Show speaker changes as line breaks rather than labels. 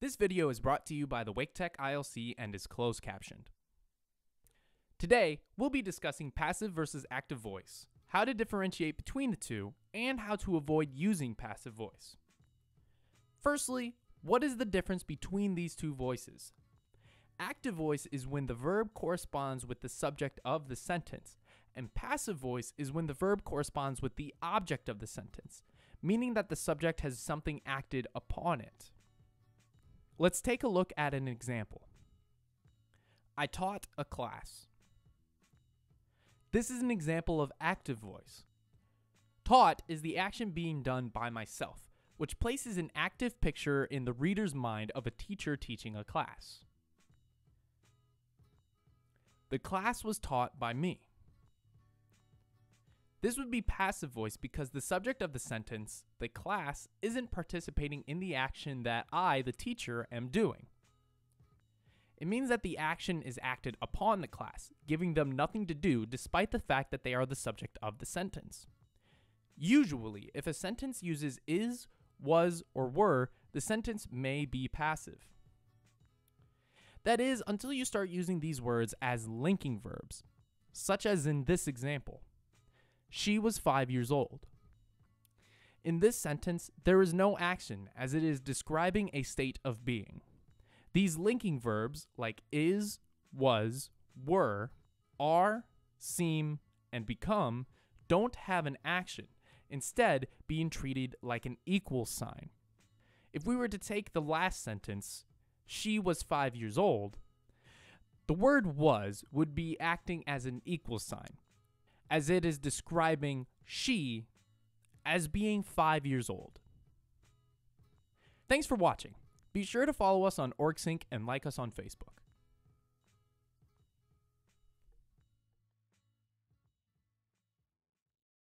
This video is brought to you by the Wake Tech ILC and is closed captioned. Today, we'll be discussing passive versus active voice, how to differentiate between the two, and how to avoid using passive voice. Firstly, what is the difference between these two voices? Active voice is when the verb corresponds with the subject of the sentence, and passive voice is when the verb corresponds with the object of the sentence, meaning that the subject has something acted upon it. Let's take a look at an example. I taught a class. This is an example of active voice. Taught is the action being done by myself, which places an active picture in the reader's mind of a teacher teaching a class. The class was taught by me. This would be passive voice because the subject of the sentence, the class, isn't participating in the action that I, the teacher, am doing. It means that the action is acted upon the class, giving them nothing to do despite the fact that they are the subject of the sentence. Usually, if a sentence uses is, was, or were, the sentence may be passive. That is, until you start using these words as linking verbs, such as in this example. She was five years old. In this sentence, there is no action as it is describing a state of being. These linking verbs, like is, was, were, are, seem, and become, don't have an action, instead, being treated like an equal sign. If we were to take the last sentence, she was five years old, the word was would be acting as an equal sign, as it is describing she as being five years old. Thanks for watching. Be sure to follow us on OrgSync and like us on Facebook.